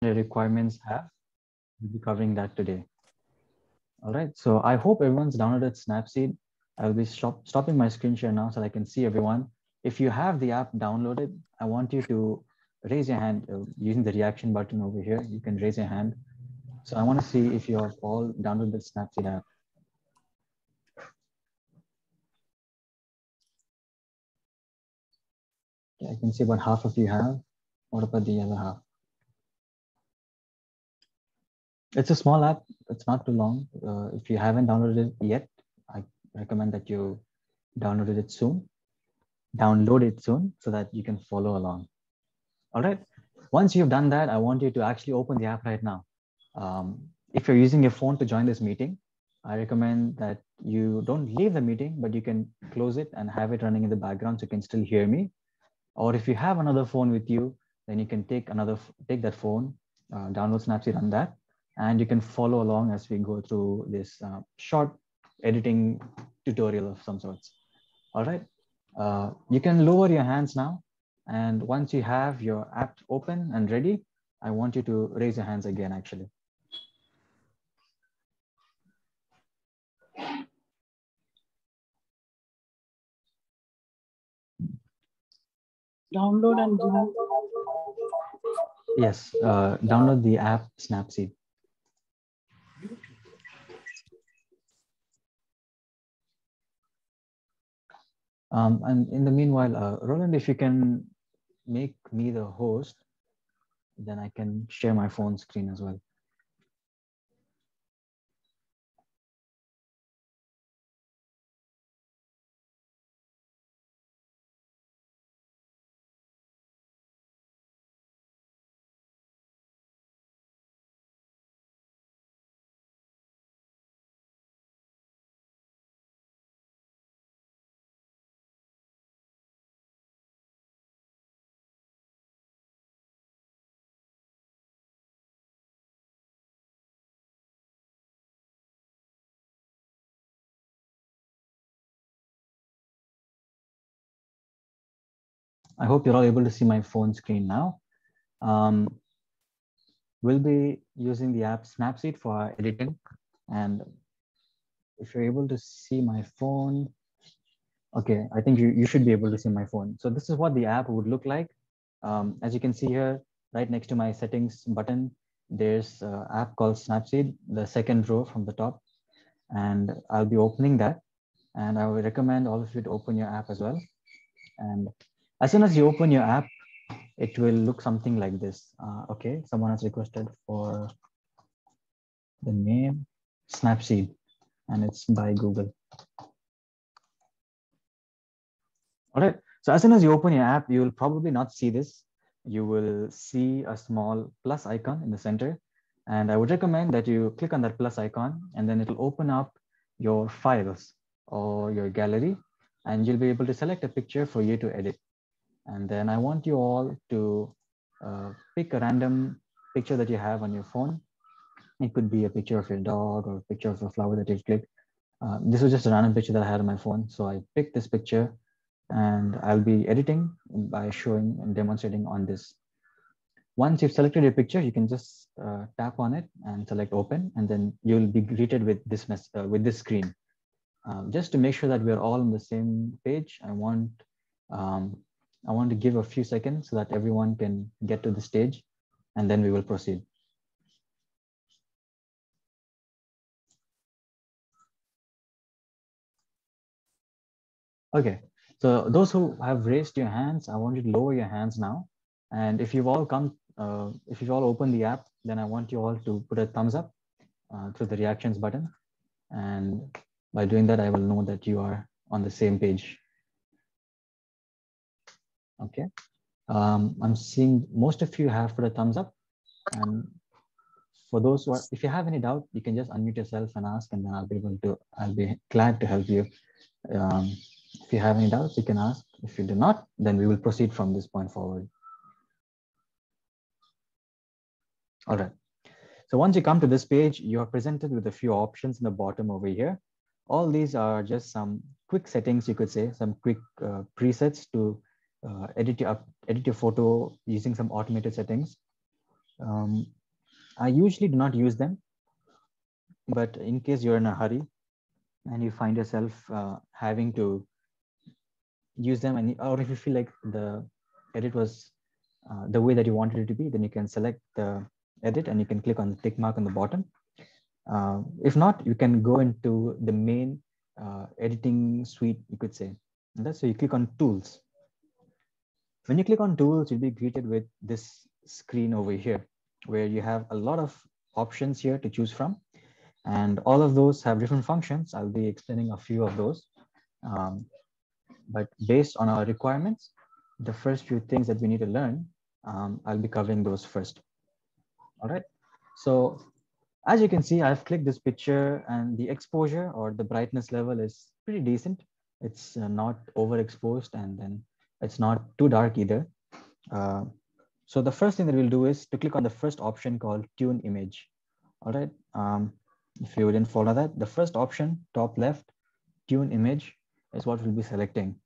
the requirements have. We'll be covering that today. All right, so I hope everyone's downloaded Snapseed. I'll be stop, stopping my screen share now so I can see everyone. If you have the app downloaded, I want you to raise your hand uh, using the reaction button over here. You can raise your hand. So I want to see if you have all downloaded the Snapseed app. I can see about half of you have. What about the other half? It's a small app. It's not too long. Uh, if you haven't downloaded it yet, I recommend that you download it soon. Download it soon so that you can follow along. All right. Once you've done that, I want you to actually open the app right now. Um, if you're using your phone to join this meeting, I recommend that you don't leave the meeting, but you can close it and have it running in the background so you can still hear me. Or if you have another phone with you, then you can take another take that phone, uh, download Snapseed on that, and you can follow along as we go through this uh, short editing tutorial of some sorts. All right, uh, you can lower your hands now, and once you have your app open and ready, I want you to raise your hands again. Actually. download and download. Yes, uh, download the app Snapseed. Um, and in the meanwhile, uh, Roland, if you can make me the host, then I can share my phone screen as well. I hope you're all able to see my phone screen now. Um, we'll be using the app Snapseed for our editing. And if you're able to see my phone, okay, I think you, you should be able to see my phone. So this is what the app would look like. Um, as you can see here, right next to my settings button, there's an app called Snapseed, the second row from the top. And I'll be opening that. And I would recommend all of you to open your app as well. And as soon as you open your app, it will look something like this. Uh, okay, someone has requested for the name Snapseed, and it's by Google. All right, so as soon as you open your app, you will probably not see this. You will see a small plus icon in the center. And I would recommend that you click on that plus icon and then it'll open up your files or your gallery and you'll be able to select a picture for you to edit. And then I want you all to uh, pick a random picture that you have on your phone. It could be a picture of your dog or a picture of a flower that you've clicked. Uh, this was just a random picture that I had on my phone. So I picked this picture and I'll be editing by showing and demonstrating on this. Once you've selected your picture, you can just uh, tap on it and select open, and then you'll be greeted with this mess, uh, with this screen. Um, just to make sure that we're all on the same page, I want um, I want to give a few seconds so that everyone can get to the stage and then we will proceed. Okay, so those who have raised your hands, I want you to lower your hands now. And if you've all come, uh, if you've all opened the app, then I want you all to put a thumbs up uh, through the reactions button. And by doing that, I will know that you are on the same page. Okay. Um, I'm seeing most of you have put a thumbs up. And for those who are, if you have any doubt, you can just unmute yourself and ask, and then I'll be able to, I'll be glad to help you. Um, if you have any doubts, you can ask. If you do not, then we will proceed from this point forward. All right. So once you come to this page, you are presented with a few options in the bottom over here. All these are just some quick settings, you could say, some quick uh, presets to uh, edit your edit your photo using some automated settings. Um, I usually do not use them, but in case you're in a hurry and you find yourself uh, having to use them, and or if you feel like the edit was uh, the way that you wanted it to be, then you can select the edit and you can click on the tick mark on the bottom. Uh, if not, you can go into the main uh, editing suite, you could say. And that's so you click on tools. When you click on tools, you'll be greeted with this screen over here, where you have a lot of options here to choose from. And all of those have different functions. I'll be explaining a few of those. Um, but based on our requirements, the first few things that we need to learn, um, I'll be covering those first. All right. So as you can see, I've clicked this picture and the exposure or the brightness level is pretty decent. It's uh, not overexposed and then it's not too dark either. Uh, so the first thing that we'll do is to click on the first option called tune image. All right. Um, if you didn't follow that, the first option, top left, tune image is what we'll be selecting.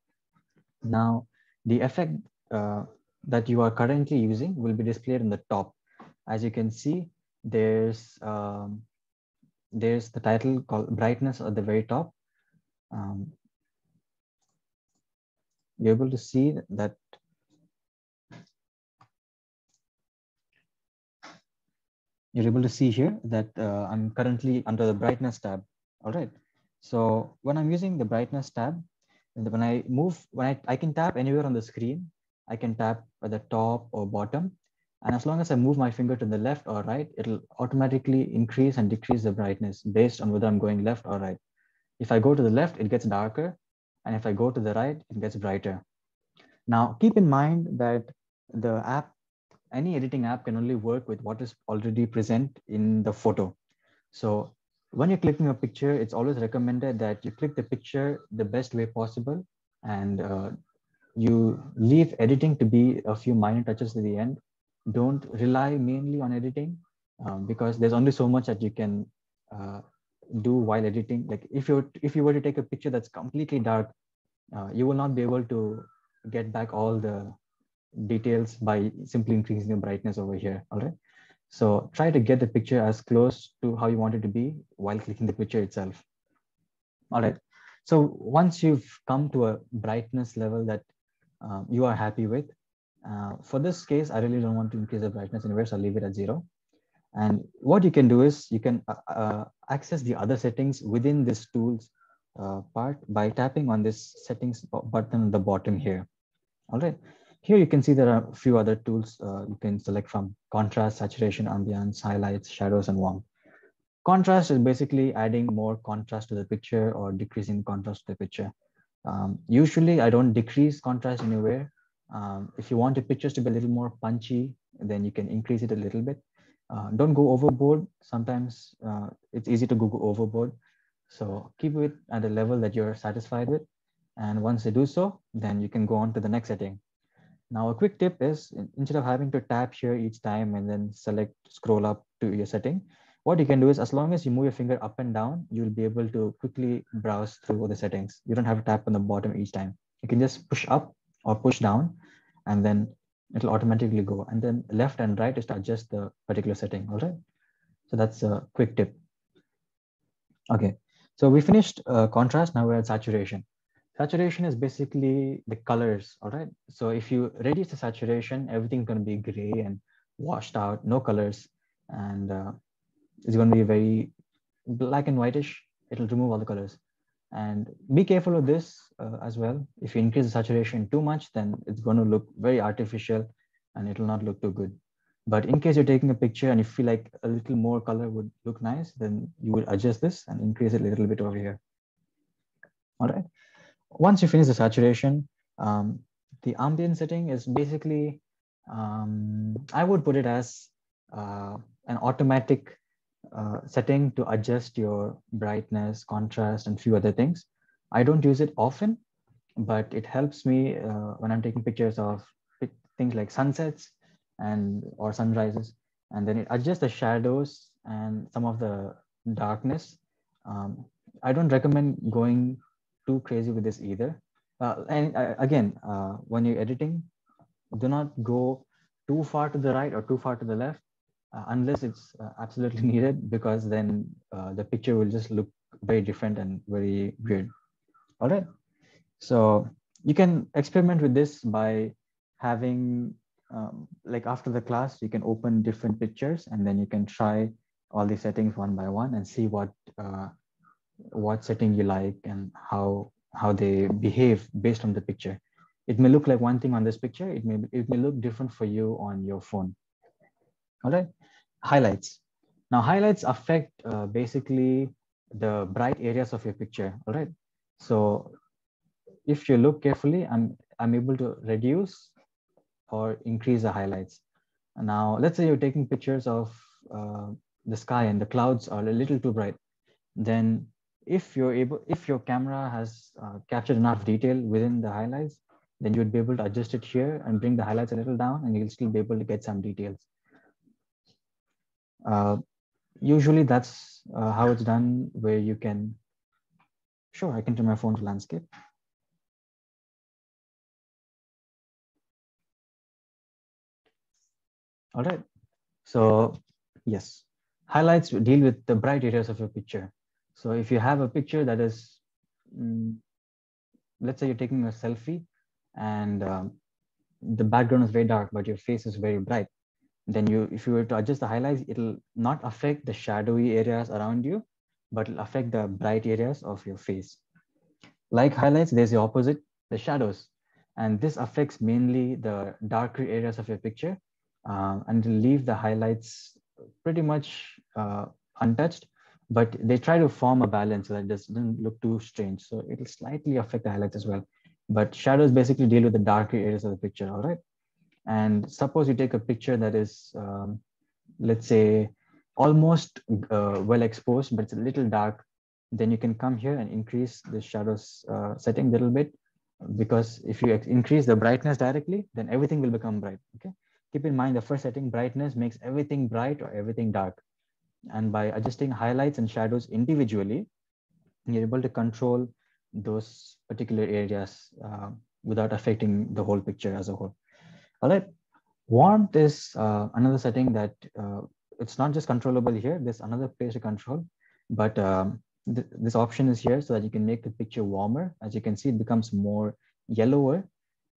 Now, the effect uh, that you are currently using will be displayed in the top. As you can see, there's um, there's the title called brightness at the very top. Um, you're able to see that you're able to see here that uh, I'm currently under the brightness tab. All right. So when I'm using the brightness tab, when I move, when I, I can tap anywhere on the screen, I can tap at the top or bottom. And as long as I move my finger to the left or right, it'll automatically increase and decrease the brightness based on whether I'm going left or right. If I go to the left, it gets darker. And if I go to the right, it gets brighter. Now, keep in mind that the app, any editing app can only work with what is already present in the photo. So when you're clicking a picture, it's always recommended that you click the picture the best way possible and uh, you leave editing to be a few minor touches to the end. Don't rely mainly on editing um, because there's only so much that you can uh, do while editing. Like if you if you were to take a picture that's completely dark, uh, you will not be able to get back all the details by simply increasing the brightness over here. All right. So try to get the picture as close to how you want it to be while clicking the picture itself. All right. So once you've come to a brightness level that uh, you are happy with, uh, for this case, I really don't want to increase the brightness anywhere, so I'll leave it at zero. And what you can do is you can uh, uh access the other settings within this tools uh, part by tapping on this settings button at the bottom here. All right. Here you can see there are a few other tools uh, you can select from contrast, saturation, ambience, highlights, shadows, and warmth. Contrast is basically adding more contrast to the picture or decreasing contrast to the picture. Um, usually I don't decrease contrast anywhere. Um, if you want your pictures to be a little more punchy, then you can increase it a little bit. Uh, don't go overboard. Sometimes uh, it's easy to go, overboard. So keep it at a level that you're satisfied with. And once you do so, then you can go on to the next setting. Now, a quick tip is instead of having to tap here each time and then select scroll up to your setting, what you can do is as long as you move your finger up and down, you'll be able to quickly browse through all the settings. You don't have to tap on the bottom each time. You can just push up or push down and then it'll automatically go. And then left and right is to adjust the particular setting, all right? So that's a quick tip. Okay, so we finished uh, contrast, now we're at saturation. Saturation is basically the colors, all right? So if you reduce the saturation, everything's gonna be gray and washed out, no colors, and uh, it's gonna be very black and whitish. It'll remove all the colors. And be careful of this uh, as well. If you increase the saturation too much, then it's gonna look very artificial and it'll not look too good. But in case you're taking a picture and you feel like a little more color would look nice, then you would adjust this and increase it a little bit over here. All right once you finish the saturation, um, the ambient setting is basically, um, I would put it as uh, an automatic uh, setting to adjust your brightness, contrast, and few other things. I don't use it often, but it helps me uh, when I'm taking pictures of things like sunsets and or sunrises. And then it adjusts the shadows and some of the darkness. Um, I don't recommend going too crazy with this either. Uh, and uh, again, uh, when you're editing, do not go too far to the right or too far to the left. Uh, unless it's uh, absolutely needed, because then uh, the picture will just look very different and very weird. All right. So you can experiment with this by having, um, like after the class, you can open different pictures and then you can try all these settings one by one and see what uh, what setting you like and how how they behave based on the picture. It may look like one thing on this picture. It may it may look different for you on your phone. All right, highlights. Now highlights affect uh, basically the bright areas of your picture. All right, so if you look carefully, I'm I'm able to reduce or increase the highlights. Now let's say you're taking pictures of uh, the sky and the clouds are a little too bright, then if you're able, if your camera has uh, captured enough detail within the highlights, then you'd be able to adjust it here and bring the highlights a little down and you'll still be able to get some details. Uh, usually that's uh, how it's done where you can, sure, I can turn my phone to landscape. All right, so yes, highlights deal with the bright areas of your picture. So if you have a picture that is, mm, let's say you're taking a selfie and um, the background is very dark, but your face is very bright, then you, if you were to adjust the highlights, it'll not affect the shadowy areas around you, but it'll affect the bright areas of your face. Like highlights, there's the opposite, the shadows. And this affects mainly the darker areas of your picture um, and leave the highlights pretty much uh, untouched but they try to form a balance so that it doesn't look too strange. So it'll slightly affect the highlights as well. But shadows basically deal with the darker areas of the picture, all right? And suppose you take a picture that is, um, let's say, almost uh, well exposed, but it's a little dark, then you can come here and increase the shadows uh, setting a little bit because if you increase the brightness directly, then everything will become bright, okay? Keep in mind the first setting, brightness makes everything bright or everything dark. And by adjusting highlights and shadows individually, you're able to control those particular areas uh, without affecting the whole picture as a whole. All right. Warmth is uh, another setting that uh, it's not just controllable here. There's another place to control, but um, th this option is here so that you can make the picture warmer. As you can see, it becomes more yellower.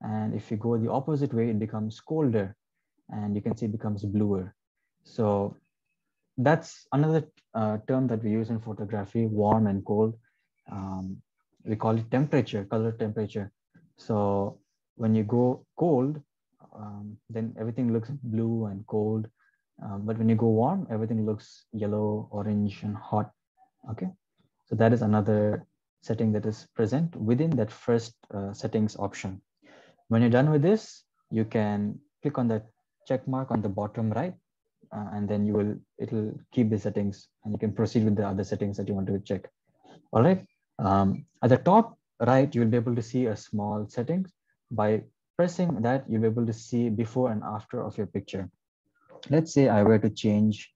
And if you go the opposite way, it becomes colder and you can see it becomes bluer. So that's another uh, term that we use in photography, warm and cold. Um, we call it temperature, color temperature. So when you go cold, um, then everything looks blue and cold. Um, but when you go warm, everything looks yellow, orange, and hot. Okay, so that is another setting that is present within that first uh, settings option. When you're done with this, you can click on that check mark on the bottom right uh, and then you will it'll keep the settings and you can proceed with the other settings that you want to check all right um, at the top right you'll be able to see a small settings by pressing that you'll be able to see before and after of your picture let's say i were to change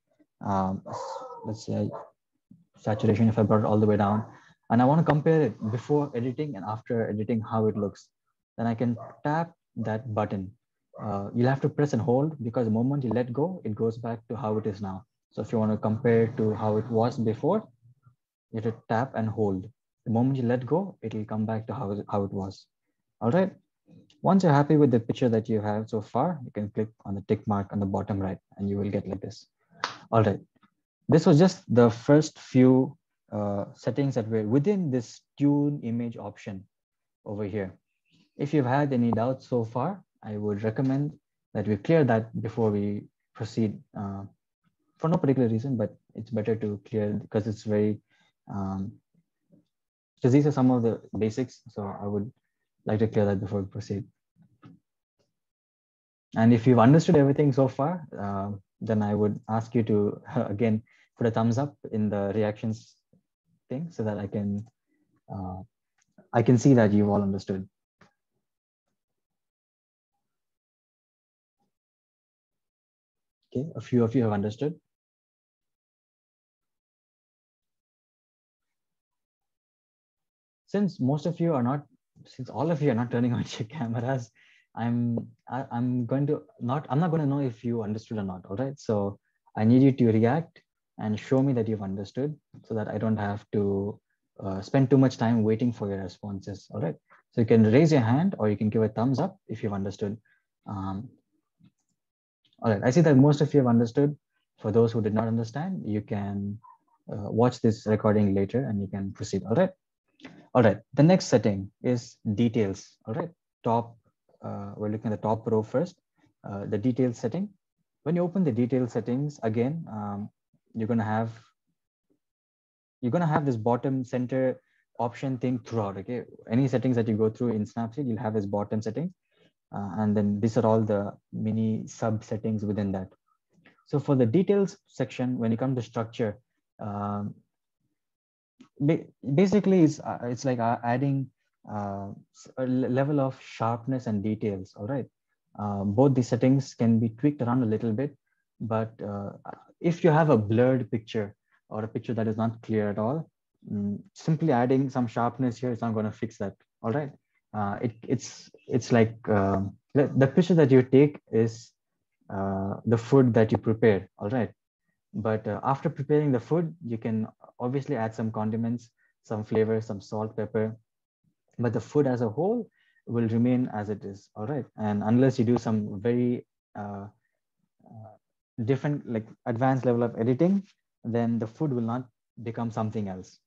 um, let's say saturation if i brought it all the way down and i want to compare it before editing and after editing how it looks then i can tap that button uh, you'll have to press and hold because the moment you let go, it goes back to how it is now. So if you want to compare to how it was before, you have to tap and hold. The moment you let go, it'll come back to how, how it was. All right. Once you're happy with the picture that you have so far, you can click on the tick mark on the bottom right and you will get like this. All right. This was just the first few uh, settings that were within this tune image option over here. If you've had any doubts so far, I would recommend that we clear that before we proceed uh, for no particular reason, but it's better to clear because it's very, um, because these are some of the basics. So I would like to clear that before we proceed. And if you've understood everything so far, uh, then I would ask you to, again, put a thumbs up in the reactions thing so that I can, uh, I can see that you've all understood. Okay, a few of you have understood. Since most of you are not, since all of you are not turning on your cameras, I'm I, am i am going to not I'm not going to know if you understood or not. All right, so I need you to react and show me that you've understood so that I don't have to uh, spend too much time waiting for your responses. All right. So you can raise your hand or you can give a thumbs up if you've understood. Um, all right. I see that most of you have understood. For those who did not understand, you can uh, watch this recording later and you can proceed. All right. All right. The next setting is details. All right. Top, uh, we're looking at the top row first, uh, the details setting. When you open the detail settings, again, um, you're going to have you're to have this bottom center option thing throughout okay any settings that you go through in snapseed you'll have this bottom setting uh, and then these are all the mini sub settings within that so for the details section when you come to structure um, basically it's uh, it's like uh, adding uh, a level of sharpness and details all right uh, both the settings can be tweaked around a little bit but uh, if you have a blurred picture or a picture that is not clear at all, mm, simply adding some sharpness here is not going to fix that. All right. Uh, it, it's it's like uh, the, picture that you take is the food that you prepare. All right. But uh, after preparing the food, you can obviously add some condiments, some flavor, some salt, pepper. But the food as a whole will remain as it is. All right. And unless you do some very uh, uh, different, like advanced level of editing, then the food will not become something else.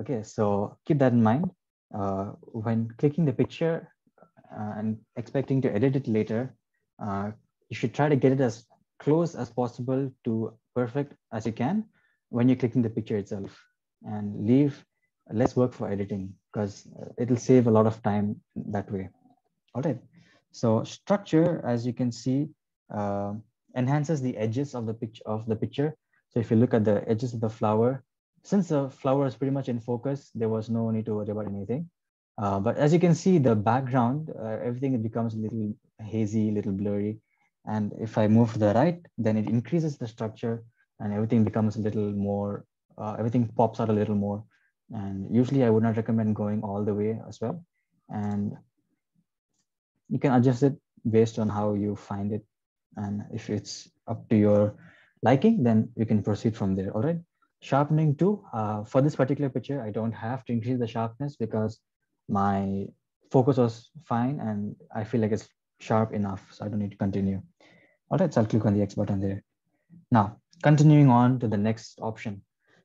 Okay, so keep that in mind. Uh, when clicking the picture uh, and expecting to edit it later, uh, you should try to get it as close as possible to perfect as you can when you're clicking the picture itself and leave less work for editing because it'll save a lot of time that way. All right. So structure, as you can see, uh, enhances the edges of the picture of the picture so if you look at the edges of the flower, since the flower is pretty much in focus, there was no need to worry about anything. Uh, but as you can see, the background, uh, everything becomes a little hazy, a little blurry. And if I move to the right, then it increases the structure and everything becomes a little more, uh, everything pops out a little more. And usually I would not recommend going all the way as well. And you can adjust it based on how you find it. And if it's up to your liking, then you can proceed from there. All right. Sharpening too. Uh, for this particular picture, I don't have to increase the sharpness because my focus was fine and I feel like it's sharp enough. So I don't need to continue. All right. So I'll click on the X button there. Now, continuing on to the next option.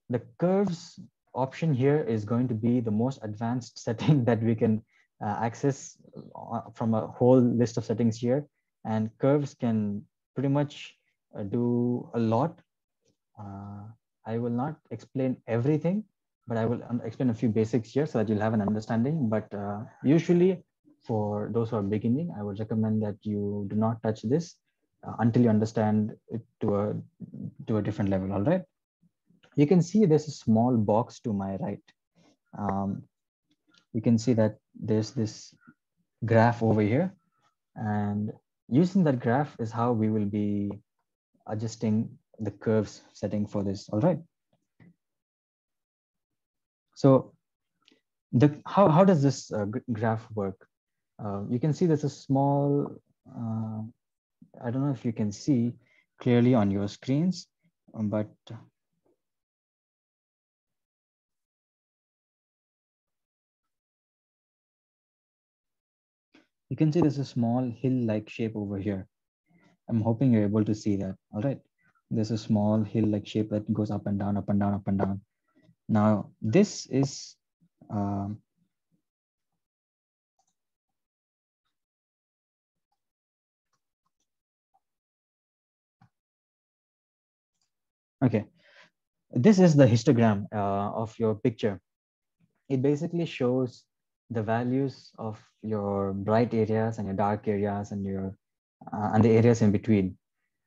The curves option here is going to be the most advanced setting that we can uh, access uh, from a whole list of settings here. And curves can pretty much uh, do a lot. Uh, I will not explain everything, but I will explain a few basics here so that you'll have an understanding. But uh, usually for those who are beginning, I would recommend that you do not touch this until you understand it to a, to a different level, all right? You can see there's a small box to my right. Um, you can see that there's this graph over here and using that graph is how we will be adjusting the curves setting for this, all right? So the, how, how does this uh, graph work? Uh, you can see there's a small, uh, I don't know if you can see clearly on your screens, um, but you can see there's a small hill-like shape over here. I'm hoping you're able to see that. All right. There's a small hill-like shape that goes up and down, up and down, up and down. Now, this is um, Okay, this is the histogram uh, of your picture. It basically shows the values of your bright areas and your dark areas and your uh, and the areas in between.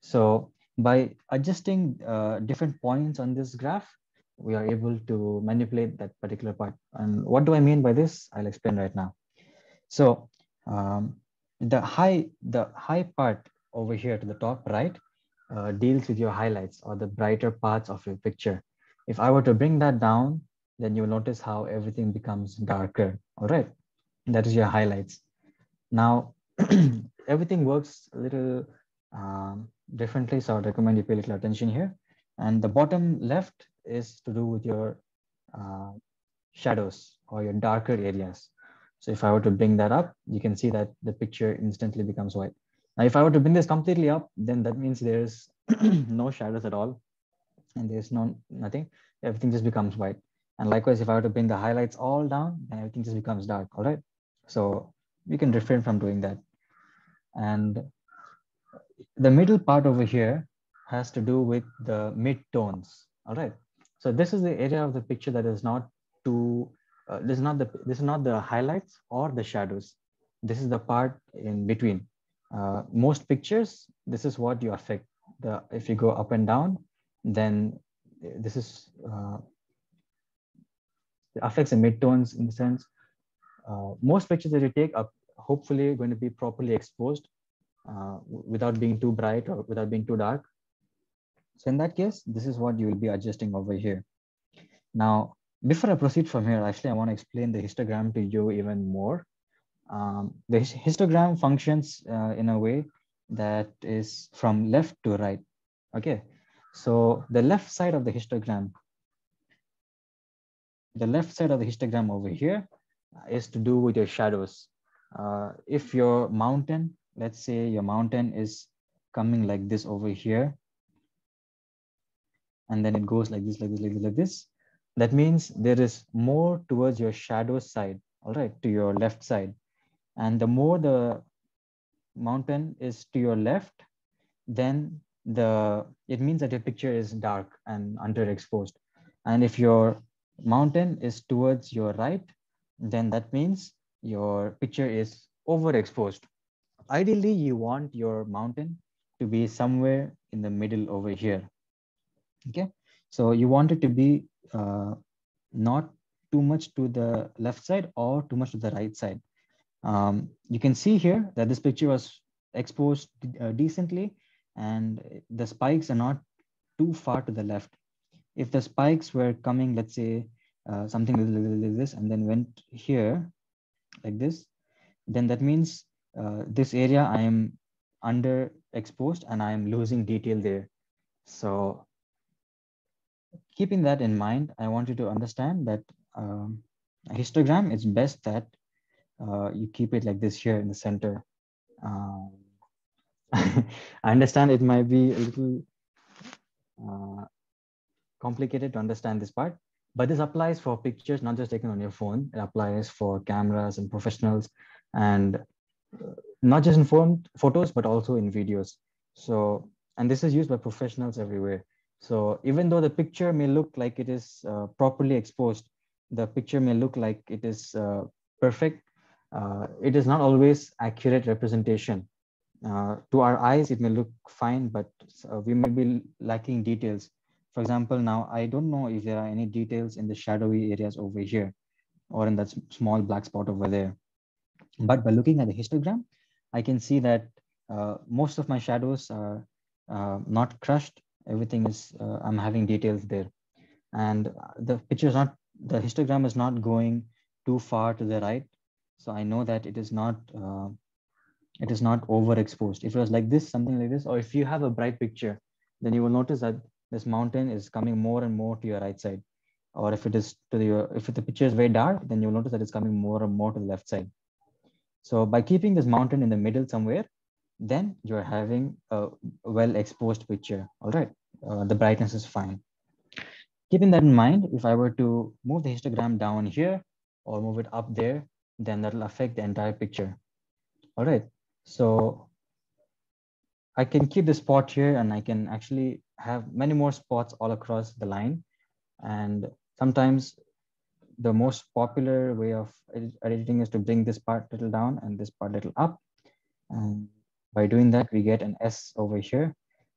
So by adjusting uh, different points on this graph, we are able to manipulate that particular part. And what do I mean by this? I'll explain right now. So um, the high the high part over here to the top right uh, deals with your highlights or the brighter parts of your picture. If I were to bring that down, then you'll notice how everything becomes darker. All right, that is your highlights. Now, everything works a little um, differently. So I recommend you pay a little attention here. And the bottom left is to do with your uh, shadows or your darker areas. So if I were to bring that up, you can see that the picture instantly becomes white. Now, if I were to bring this completely up, then that means there's no shadows at all. And there's no nothing, everything just becomes white. And likewise, if I were to bring the highlights all down, then everything just becomes dark, all right? So we can refrain from doing that. And the middle part over here has to do with the mid-tones, all right? So this is the area of the picture that is not too, uh, this is not the, this is not the highlights or the shadows. This is the part in between. Uh, most pictures, this is what you affect. The, if you go up and down, then this is uh, affects the midtones in the sense. Uh, most pictures that you take are hopefully going to be properly exposed uh, without being too bright or without being too dark. So in that case, this is what you will be adjusting over here. Now, before I proceed from here, actually, I want to explain the histogram to you even more. Um, the histogram functions uh, in a way that is from left to right. Okay, so the left side of the histogram, the left side of the histogram over here is to do with your shadows. Uh, if your mountain, let's say your mountain is coming like this over here, and then it goes like this, like this, like this, like this, that means there is more towards your shadow side, all right, to your left side. And the more the mountain is to your left, then the it means that your picture is dark and underexposed. And if your mountain is towards your right, then that means your picture is overexposed. Ideally, you want your mountain to be somewhere in the middle over here. Okay, so you want it to be uh, not too much to the left side or too much to the right side. Um, you can see here that this picture was exposed uh, decently and the spikes are not too far to the left. If the spikes were coming, let's say uh, something like this, and then went here like this, then that means uh, this area I am underexposed and I am losing detail there. So keeping that in mind, I want you to understand that um, histogram, it's best that uh, you keep it like this here in the center. Um, I understand it might be a little uh, complicated to understand this part, but this applies for pictures not just taken on your phone. It applies for cameras and professionals, and uh, not just in phone photos, but also in videos. So, and this is used by professionals everywhere. So even though the picture may look like it is uh, properly exposed, the picture may look like it is uh, perfect uh, it is not always accurate representation. Uh, to our eyes, it may look fine, but uh, we may be lacking details. For example, now I don't know if there are any details in the shadowy areas over here or in that small black spot over there. But by looking at the histogram, I can see that uh, most of my shadows are uh, not crushed. Everything is, uh, I'm having details there. And the picture is not, the histogram is not going too far to the right so I know that it is not uh, it is not overexposed. If it was like this, something like this, or if you have a bright picture, then you will notice that this mountain is coming more and more to your right side. Or if it is to the if the picture is very dark, then you'll notice that it's coming more and more to the left side. So by keeping this mountain in the middle somewhere, then you're having a well exposed picture. All right, uh, the brightness is fine. Keeping that in mind, if I were to move the histogram down here or move it up there, then that'll affect the entire picture. All right, so I can keep the spot here and I can actually have many more spots all across the line. And sometimes the most popular way of editing is to bring this part little down and this part little up. And by doing that, we get an S over here.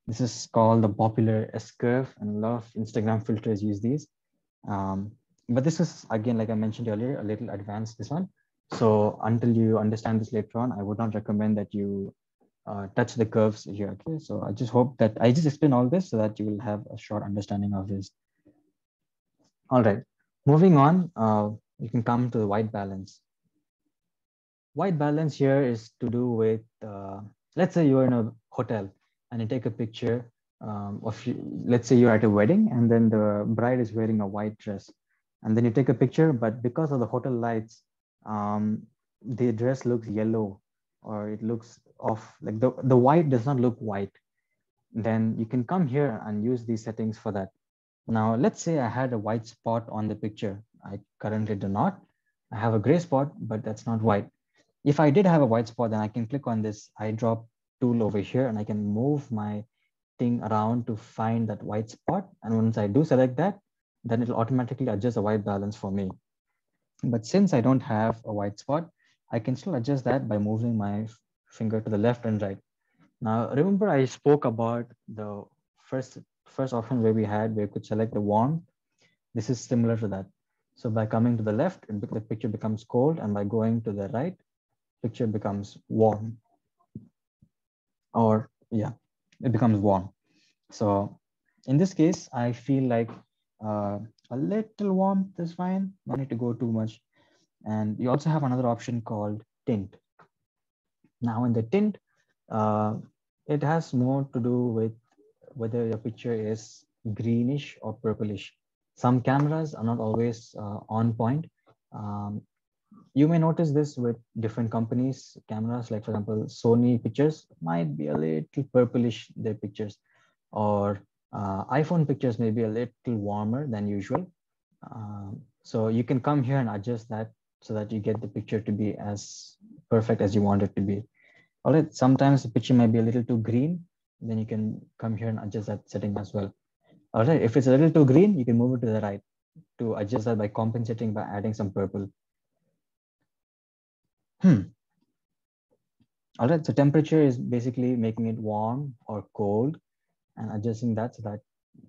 This is called the popular S curve and a lot of Instagram filters use these. Um, but this is, again, like I mentioned earlier, a little advanced, this one. So until you understand this later on, I would not recommend that you uh, touch the curves here. Okay, so I just hope that I just explain all this so that you will have a short understanding of this. All right, moving on, uh, you can come to the white balance. White balance here is to do with, uh, let's say you're in a hotel and you take a picture um, of, let's say you're at a wedding and then the bride is wearing a white dress. And then you take a picture, but because of the hotel lights, um, the dress looks yellow or it looks off, like the, the white does not look white. Then you can come here and use these settings for that. Now, let's say I had a white spot on the picture. I currently do not. I have a gray spot, but that's not white. If I did have a white spot, then I can click on this eyedrop tool over here and I can move my thing around to find that white spot. And once I do select that, then it'll automatically adjust the white balance for me. But since I don't have a white spot, I can still adjust that by moving my finger to the left and right. Now, remember I spoke about the first, first option where we had, where we could select the warm. This is similar to that. So by coming to the left, the picture becomes cold and by going to the right, picture becomes warm. Or yeah, it becomes warm. So in this case, I feel like uh, a little warmth is fine. No need to go too much. And you also have another option called tint. Now in the tint, uh, it has more to do with whether your picture is greenish or purplish. Some cameras are not always uh, on point. Um, you may notice this with different companies, cameras, like for example, Sony pictures might be a little purplish, their pictures, or uh, iPhone pictures may be a little warmer than usual. Um, so you can come here and adjust that so that you get the picture to be as perfect as you want it to be. All right, sometimes the picture might be a little too green, then you can come here and adjust that setting as well. All right, if it's a little too green, you can move it to the right to adjust that by compensating by adding some purple. Hmm. All right, so temperature is basically making it warm or cold and adjusting that so that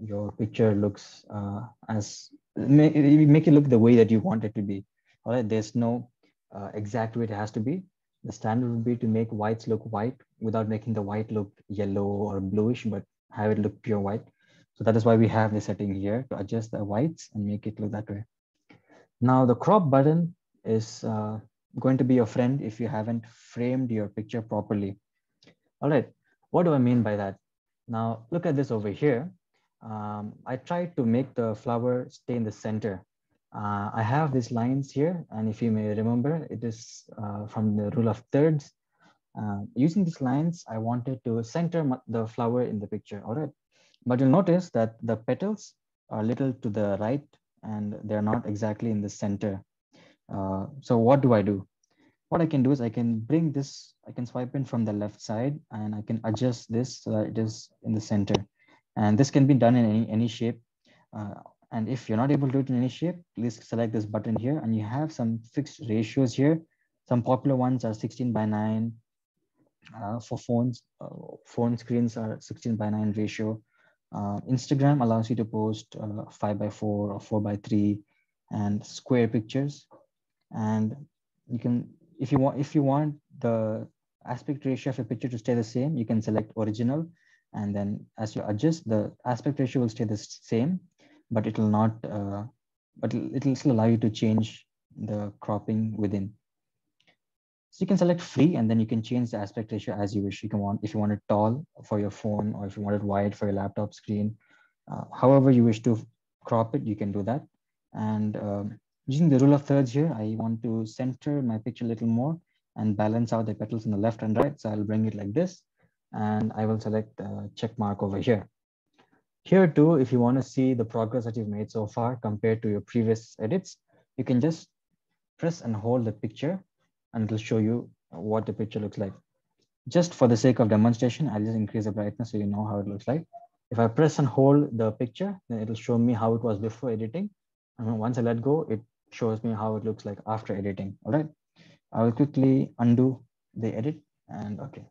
your picture looks uh, as make, make it look the way that you want it to be. All right, there's no uh, exact way it has to be. The standard would be to make whites look white without making the white look yellow or bluish, but have it look pure white. So that is why we have the setting here to adjust the whites and make it look that way. Now the crop button is uh, going to be your friend if you haven't framed your picture properly. All right, what do I mean by that? Now look at this over here. Um, I tried to make the flower stay in the center. Uh, I have these lines here, and if you may remember, it is uh, from the rule of thirds. Uh, using these lines, I wanted to center the flower in the picture, all right? But you'll notice that the petals are a little to the right and they're not exactly in the center. Uh, so what do I do? What I can do is I can bring this, I can swipe in from the left side and I can adjust this so that it is in the center. And this can be done in any, any shape. Uh, and if you're not able to do it in any shape, please select this button here and you have some fixed ratios here. Some popular ones are 16 by 9 uh, for phones. Uh, phone screens are 16 by 9 ratio. Uh, Instagram allows you to post uh, 5 by 4 or 4 by 3 and square pictures and you can if you want if you want the aspect ratio of a picture to stay the same you can select original and then as you adjust the aspect ratio will stay the same but it will not uh, but it will still allow you to change the cropping within. So you can select free and then you can change the aspect ratio as you wish. You can want if you want it tall for your phone or if you want it wide for your laptop screen uh, however you wish to crop it you can do that. And um, Using the rule of thirds here, I want to center my picture a little more and balance out the petals on the left and right. So I'll bring it like this and I will select the check mark over here. Here too, if you want to see the progress that you've made so far compared to your previous edits, you can just press and hold the picture and it'll show you what the picture looks like. Just for the sake of demonstration, I'll just increase the brightness so you know how it looks like. If I press and hold the picture, then it'll show me how it was before editing. And once I let go, it shows me how it looks like after editing. All right. I will quickly undo the edit and okay,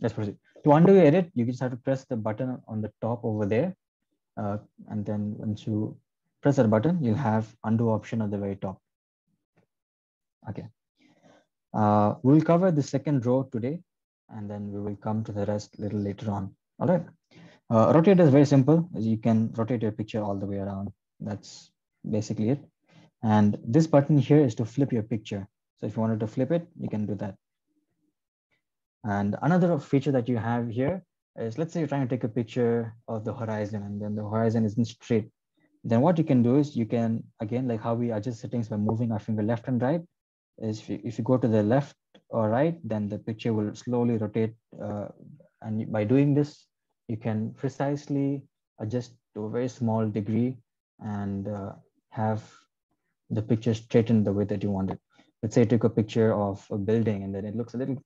let's proceed. To undo the edit, you just have to press the button on the top over there. Uh, and then once you press that button, you'll have undo option at the very top. Okay. Uh, we'll cover the second row today, and then we will come to the rest a little later on. All right. Uh, rotate is very simple. You can rotate your picture all the way around. That's basically it. And this button here is to flip your picture. So if you wanted to flip it, you can do that. And another feature that you have here is let's say you're trying to take a picture of the horizon and then the horizon isn't straight. Then what you can do is you can, again, like how we adjust settings by moving our finger left and right, is if you, if you go to the left or right, then the picture will slowly rotate. Uh, and by doing this, you can precisely adjust to a very small degree and uh, have the picture straightened the way that you want it. Let's say I took a picture of a building and then it looks a little,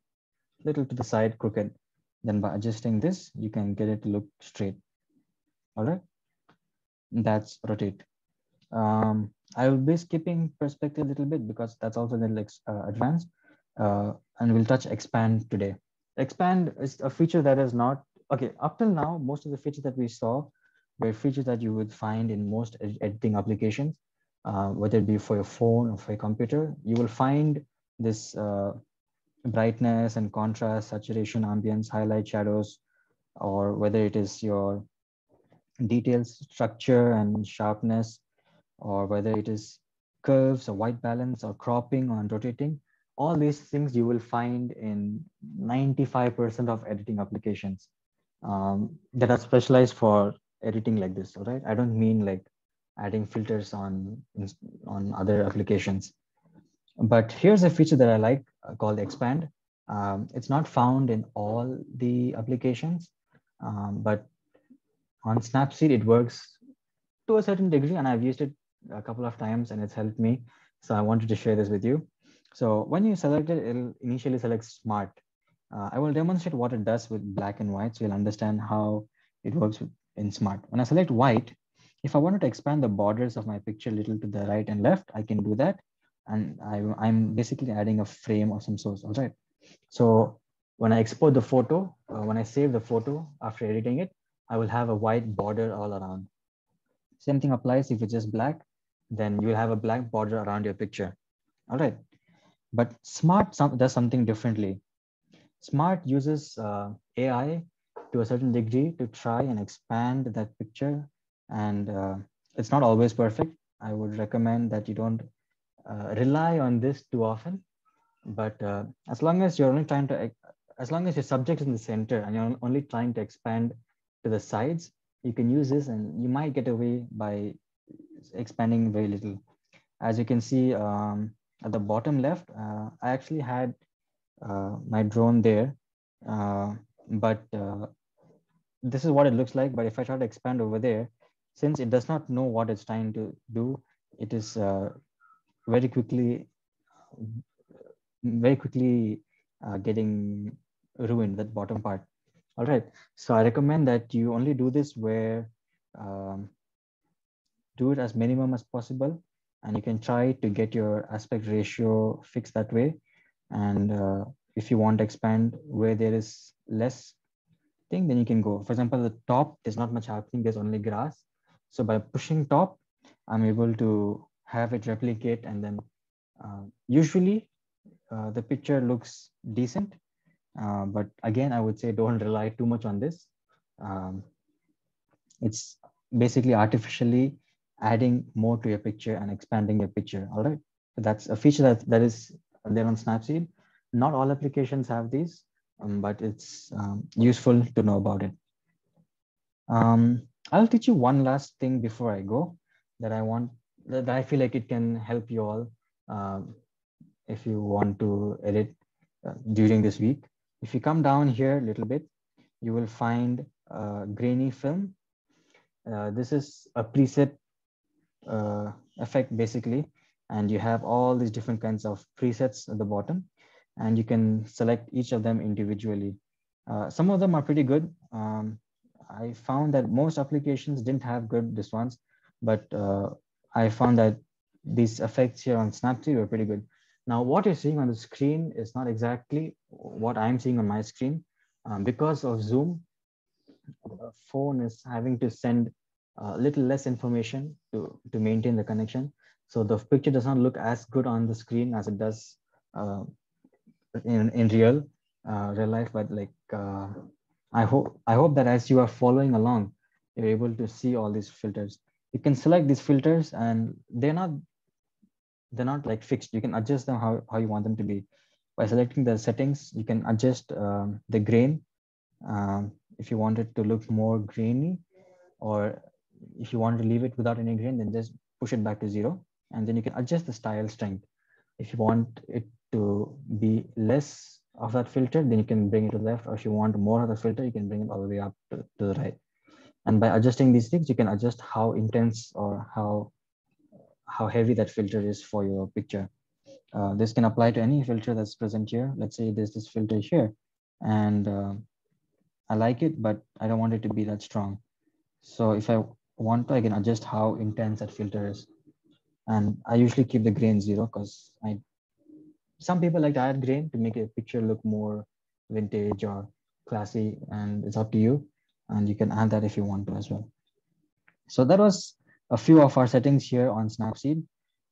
little to the side crooked. Then by adjusting this, you can get it to look straight. All right, that's rotate. Um, I will be skipping perspective a little bit because that's also a little uh, advanced. Uh, and we'll touch expand today. Expand is a feature that is not, okay, up till now, most of the features that we saw were features that you would find in most editing applications, uh, whether it be for your phone or for your computer. You will find this uh, brightness and contrast, saturation, ambience, highlight, shadows, or whether it is your details, structure and sharpness, or whether it is curves or white balance or cropping or rotating, all these things you will find in 95% of editing applications um, that are specialized for editing like this, all right? I don't mean like adding filters on, on other applications. But here's a feature that I like uh, called expand. Um, it's not found in all the applications, um, but on Snapseed, it works to a certain degree, and I've used it a couple of times and it's helped me. So I wanted to share this with you. So when you select it, it'll initially select smart. Uh, I will demonstrate what it does with black and white. So you'll understand how it works in smart. When I select white, if I wanted to expand the borders of my picture a little to the right and left, I can do that. And I, am basically adding a frame of some source, all right? So when I export the photo, uh, when I save the photo after editing it, I will have a white border all around. Same thing applies if it's just black then you will have a black border around your picture. All right. But Smart does something differently. Smart uses uh, AI to a certain degree to try and expand that picture. And uh, it's not always perfect. I would recommend that you don't uh, rely on this too often. But uh, as long as you're only trying to, as long as your subject is in the center and you're only trying to expand to the sides, you can use this and you might get away by expanding very little. As you can see um, at the bottom left, uh, I actually had uh, my drone there, uh, but this is what it looks like. But if I try to expand over there, since it does not know what it's trying to do, it is uh, very quickly, very quickly uh, getting ruined, that bottom part. All right, so I recommend that you only do this where um, do it as minimum as possible and you can try to get your aspect ratio fixed that way. And uh, if you want to expand where there is less thing then you can go. For example the top there's not much happening there's only grass so by pushing top i'm able to have it replicate and then uh, usually uh, the picture looks decent uh, but again i would say don't rely too much on this um, it's basically artificially adding more to your picture and expanding your picture. All right. So that's a feature that, that is there on Snapseed. Not all applications have these, um, but it's um, useful to know about it. Um, I'll teach you one last thing before I go that I want that I feel like it can help you all um, if you want to edit uh, during this week. If you come down here a little bit, you will find a grainy film. Uh, this is a preset uh, effect basically. And you have all these different kinds of presets at the bottom and you can select each of them individually. Uh, some of them are pretty good. Um, I found that most applications didn't have good this ones, but uh, I found that these effects here on Snapseed were pretty good. Now, what you're seeing on the screen is not exactly what I'm seeing on my screen. Um, because of Zoom, the phone is having to send a little less information to, to maintain the connection. So the picture does not look as good on the screen as it does uh, in, in real, uh, real life, but like, uh, I hope, I hope that as you are following along, you're able to see all these filters. You can select these filters and they're not, they're not like fixed. You can adjust them how, how you want them to be. By selecting the settings, you can adjust um, the grain um, if you want it to look more grainy or if you want to leave it without any grain, then just push it back to zero. And then you can adjust the style strength. If you want it to be less of that filter, then you can bring it to the left. Or if you want more of the filter, you can bring it all the way up to, to the right. And by adjusting these things, you can adjust how intense or how, how heavy that filter is for your picture. Uh, this can apply to any filter that's present here. Let's say there's this filter here and uh, I like it, but I don't want it to be that strong. So if I want to, I can adjust how intense that filter is. And I usually keep the grain zero because I, some people like to add grain to make a picture look more vintage or classy and it's up to you. And you can add that if you want to as well. So that was a few of our settings here on Snapseed.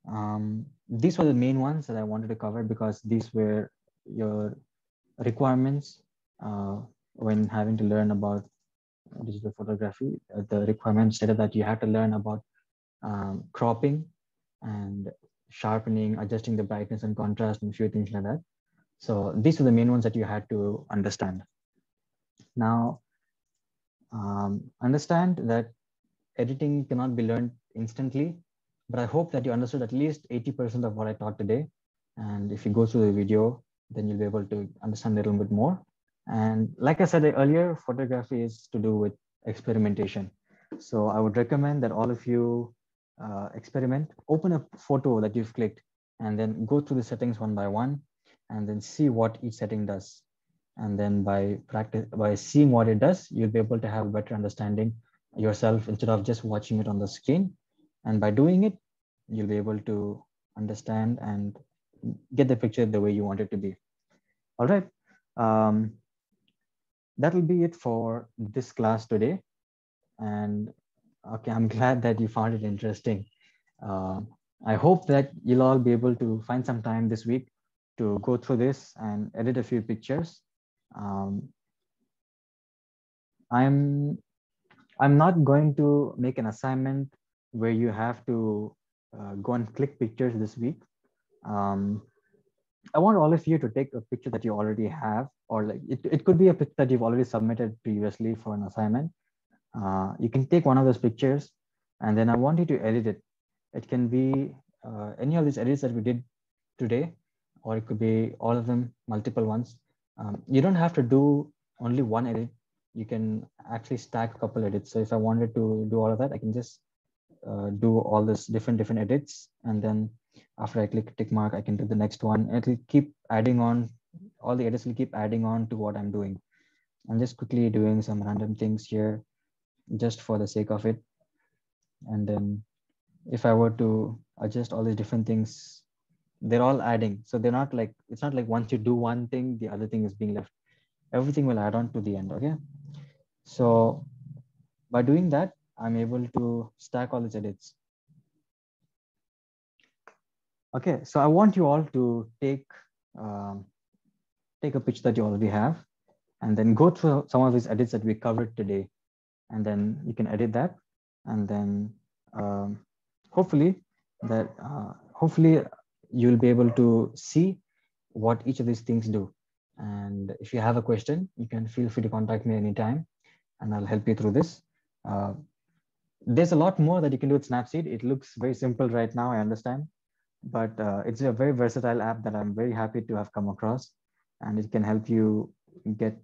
Um, these were the main ones that I wanted to cover because these were your requirements uh, when having to learn about digital photography. Uh, the requirements stated that you have to learn about um, cropping and sharpening, adjusting the brightness and contrast and a few things like that. So these are the main ones that you had to understand. Now, um, understand that editing cannot be learned instantly, but I hope that you understood at least 80% of what I taught today. And if you go through the video, then you'll be able to understand a little bit more. And like I said earlier, photography is to do with experimentation. So I would recommend that all of you uh, experiment, open a photo that you've clicked and then go through the settings one by one and then see what each setting does. And then by practice, by seeing what it does, you'll be able to have a better understanding yourself instead of just watching it on the screen. And by doing it, you'll be able to understand and get the picture the way you want it to be. All right. Um, that'll be it for this class today. And okay, I'm glad that you found it interesting. Uh, I hope that you'll all be able to find some time this week to go through this and edit a few pictures. Um, I'm I'm not going to make an assignment where you have to uh, go and click pictures this week. Um, I want all of you to take a picture that you already have, or like it, it could be a picture that you've already submitted previously for an assignment. Uh, you can take one of those pictures and then I want you to edit it. It can be uh, any of these edits that we did today, or it could be all of them, multiple ones. Um, you don't have to do only one edit. You can actually stack a couple edits. So if I wanted to do all of that, I can just uh, do all this different different edits and then after I click tick mark, I can do the next one. It'll keep adding on, all the edits will keep adding on to what I'm doing. I'm just quickly doing some random things here just for the sake of it. And then if I were to adjust all these different things, they're all adding. So they're not like, it's not like once you do one thing, the other thing is being left. Everything will add on to the end, okay? So by doing that, I'm able to stack all these edits. Okay, so I want you all to take um, take a picture that you already have and then go through some of these edits that we covered today. And then you can edit that. And then um, hopefully that uh, hopefully you'll be able to see what each of these things do. And if you have a question, you can feel free to contact me anytime and I'll help you through this. Uh, there's a lot more that you can do with Snapseed. It looks very simple right now, I understand but uh, it's a very versatile app that I'm very happy to have come across, and it can help you get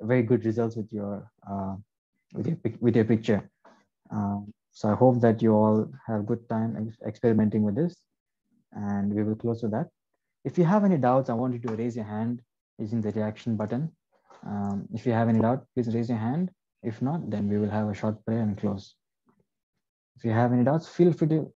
very good results with your uh, with your with your picture. Um, so I hope that you all have good time ex experimenting with this, and we will close with that. If you have any doubts, I want you to raise your hand using the reaction button. Um, if you have any doubt, please raise your hand. If not, then we will have a short prayer and close. If you have any doubts, feel free to